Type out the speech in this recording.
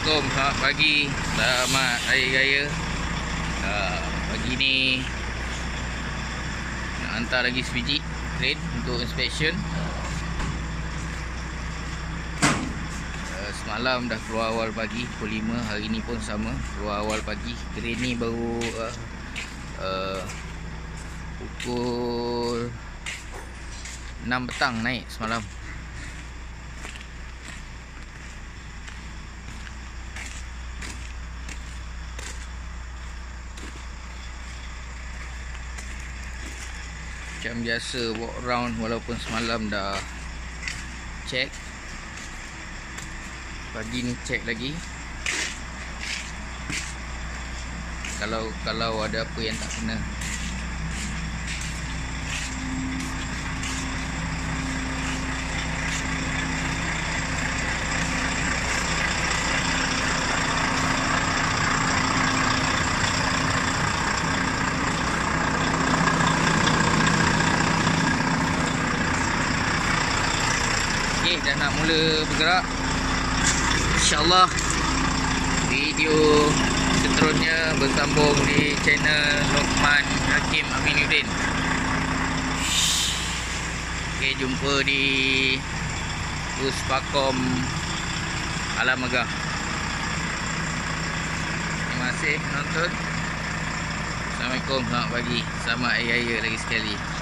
Assalamualaikum. Selamat pagi. Selamat Hari Raya. Uh, Pagi ni Nak hantar lagi sebiji Crane untuk inspection. Uh, Semalam dah keluar awal pagi Pukul 5 Hari ni pun sama Keluar awal pagi. Crane ni baru uh, uh, Pukul 6 petang naik semalam Macam biasa walk around walaupun semalam dah check. Pagi ni check lagi. Kalau kalau ada apa yang tak kena Okey, dah nak mula bergerak. InsyaAllah video seterusnya bersambung di channel Lokman Hakim Aminuddin. Okey, jumpa di Puspakom Alam Megah. Terima kasih penonton. Assalamualaikum, selamat pagi. Selamat Hari Raya lagi sekali.